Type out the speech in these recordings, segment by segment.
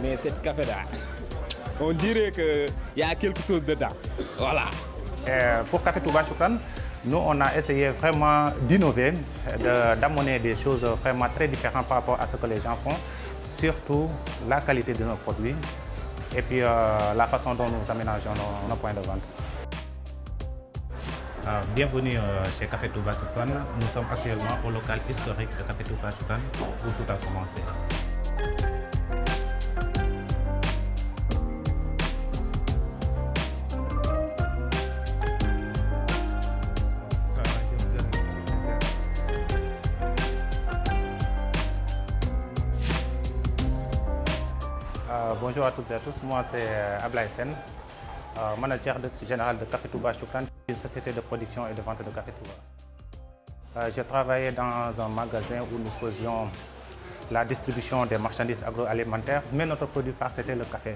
Mais cette café-là, on dirait qu'il y a quelque chose dedans. Voilà. Et pour Café Touba Choukran, nous, on a essayé vraiment d'innover, d'amener des choses vraiment très différentes par rapport à ce que les gens font, surtout la qualité de nos produits et puis euh, la façon dont nous aménageons nos, nos points de vente. Euh, bienvenue euh, chez Café Touba Choukran. Nous sommes actuellement au local historique de Café Touba Choukran où tout a commencé. Euh, bonjour à toutes et à tous, moi c'est euh, Ablaï euh, manager de- général de Café Touba Choukran, une société de production et de vente de Café Touba. Euh, je travaillais dans un magasin où nous faisions la distribution des marchandises agroalimentaires, mais notre produit phare c'était le café.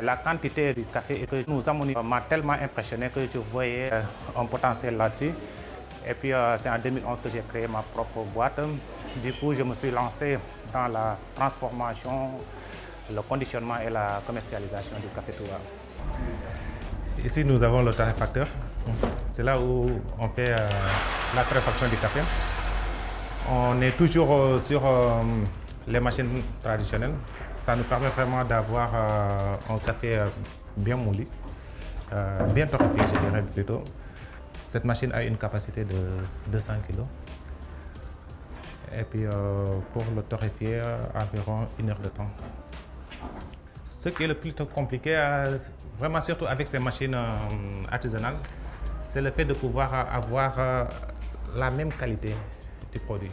La quantité du café que nous amenons m'a tellement impressionné que je voyais un potentiel là-dessus. Et puis c'est en 2011 que j'ai créé ma propre boîte. Du coup, je me suis lancé dans la transformation, le conditionnement et la commercialisation du café Touba. Ici, nous avons le torréfacteur. C'est là où on fait euh, la torréfaction du café. On est toujours euh, sur euh, les machines traditionnelles. Ça nous permet vraiment d'avoir un café bien moulu, bien torréfié, je dirais plutôt. Cette machine a une capacité de 200 kg. Et puis pour le torréfier, environ une heure de temps. Ce qui est le plus compliqué, euh, vraiment surtout avec ces machines euh, artisanales, c'est le fait de pouvoir euh, avoir la même qualité du produit.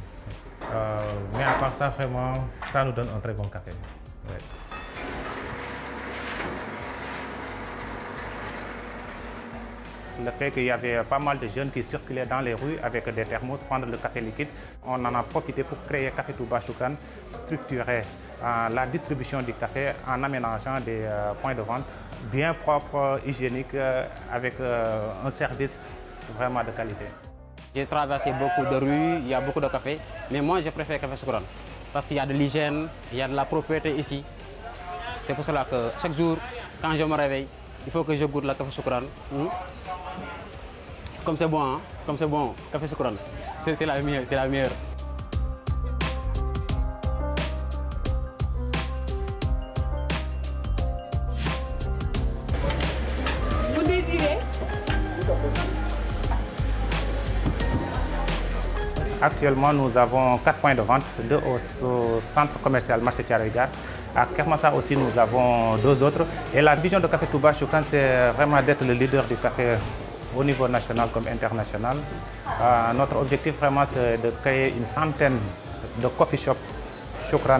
Mais à part ça, vraiment, ça nous donne un très bon café. Le fait qu'il y avait pas mal de jeunes qui circulaient dans les rues avec des thermos, prendre le café liquide, on en a profité pour créer Café Touba Choukran, structurer euh, la distribution du café en aménageant des euh, points de vente bien propres, hygiéniques, euh, avec un service vraiment de qualité. J'ai traversé beaucoup de rues, il y a beaucoup de cafés, mais moi je préfère Café Soukran parce qu'il y a de l'hygiène, il y a de la propreté ici. C'est pour cela que chaque jour, quand je me réveille, il faut que je goûte le Café Soukran. Hmm? Comme c'est bon, hein? comme c'est bon, Café Soukran, c'est c'est la meilleure, c'est la meilleure. Vous désirez? Actuellement, nous avons quatre points de vente, deux au, au centre commercial Marché Thiaroye-Gare. À Kermassa aussi, nous avons deux autres. Et la vision de Café Touba Choukran, c'est vraiment d'être le leader du café au niveau national comme international. Euh, notre objectif vraiment, c'est de créer une centaine de coffee shops Choukran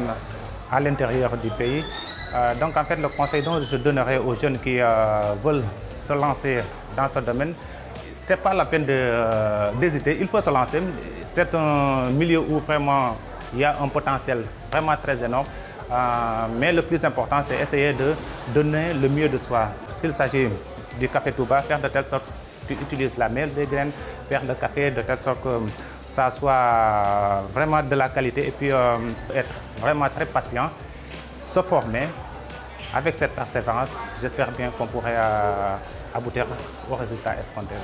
à l'intérieur du pays. Euh, donc, en fait, le conseil dont je donnerais aux jeunes qui euh, veulent se lancer dans ce domaine, ce n'est pas la peine d'hésiter, il faut se lancer. C'est un milieu où vraiment il y a un potentiel vraiment très énorme. Euh, mais le plus important, c'est essayer de donner le mieux de soi. S'il s'agit du café Touba, faire de telle sorte que tu utilises la meilleure des graines, faire le café de telle sorte que ça soit vraiment de la qualité et puis euh, être vraiment très patient, se former. Avec cette persévérance, j'espère bien qu'on pourrait euh, aboutir au résultat escompté.